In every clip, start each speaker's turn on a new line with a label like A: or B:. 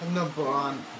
A: Ano ba?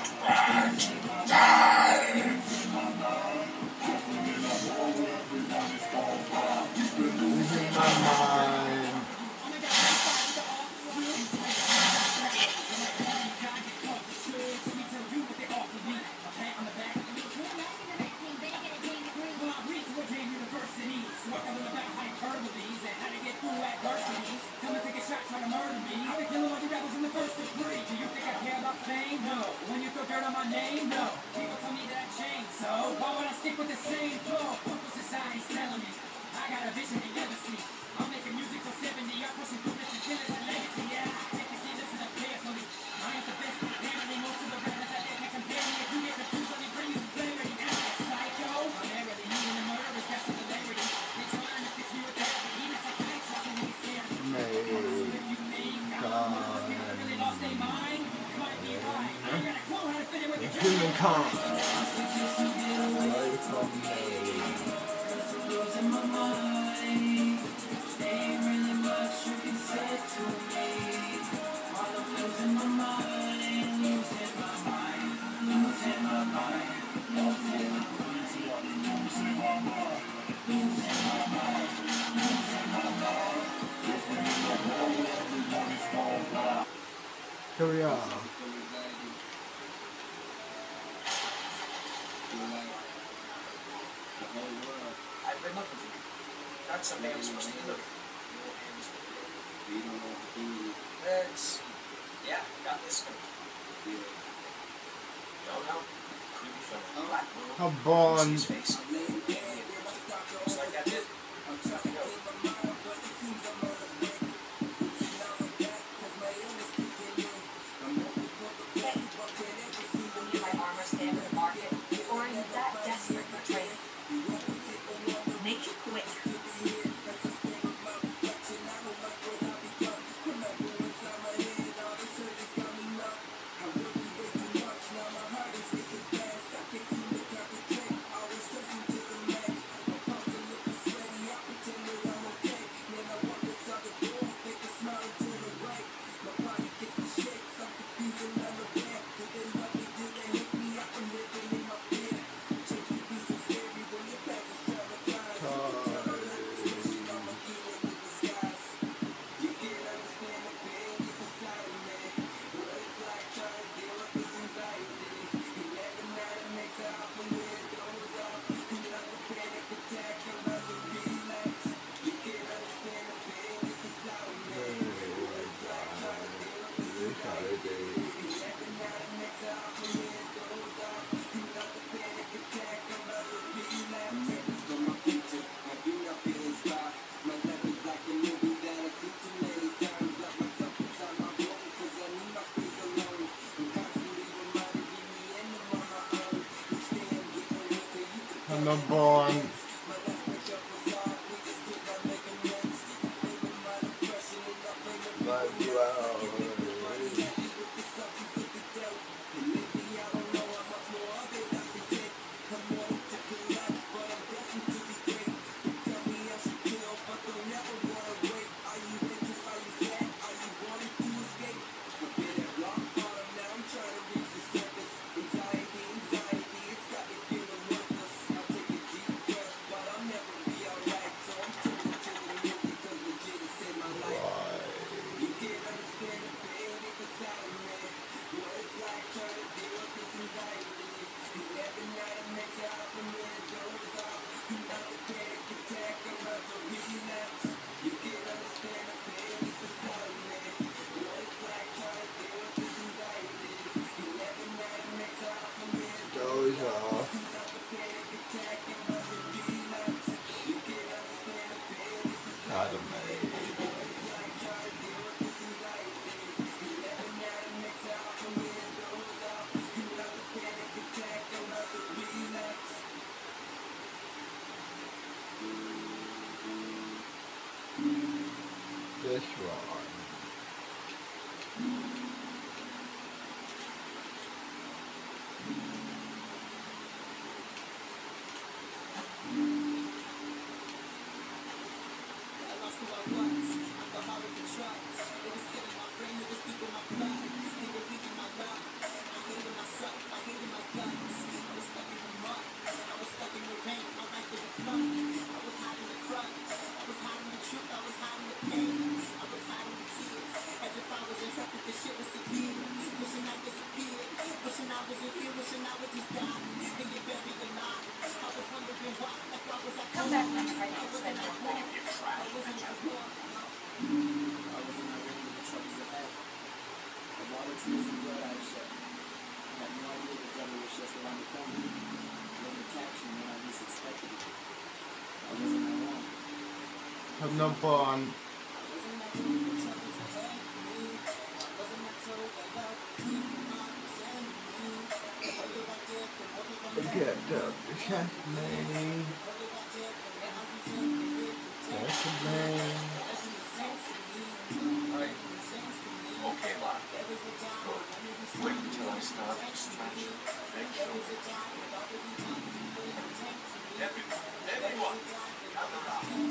A: Away. Here we are.
B: Something I'm supposed to be looking for. Let's see. Yeah, got this one. No, no. Creepy fella. Black little.
A: How
B: See his face.
A: Hello, born. Love you out.
C: Come back next Friday and spend the whole
D: You trash.
B: I wasn't not ready with the troubles ahead. I lose some blood of shit. I had no idea the devil was just around the corner. When me I least expected it. I wasn't that one.
E: Hanapon.
B: I wasn't not ready with the troubles to me.
D: Everyone, everyone, gather round.